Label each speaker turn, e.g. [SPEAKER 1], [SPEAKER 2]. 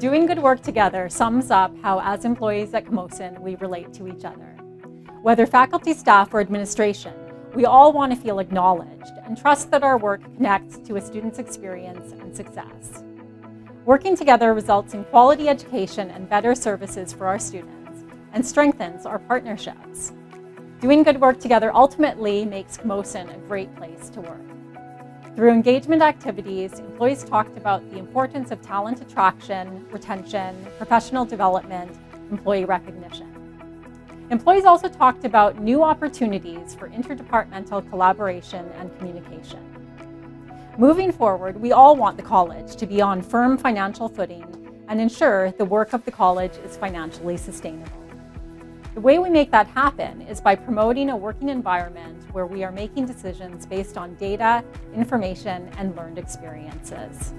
[SPEAKER 1] Doing good work together sums up how, as employees at Camosun, we relate to each other. Whether faculty, staff, or administration, we all want to feel acknowledged and trust that our work connects to a student's experience and success. Working together results in quality education and better services for our students and strengthens our partnerships. Doing good work together ultimately makes Camosun a great place to work. Through engagement activities, employees talked about the importance of talent attraction, retention, professional development, employee recognition. Employees also talked about new opportunities for interdepartmental collaboration and communication. Moving forward, we all want the college to be on firm financial footing and ensure the work of the college is financially sustainable. The way we make that happen is by promoting a working environment where we are making decisions based on data, information, and learned experiences.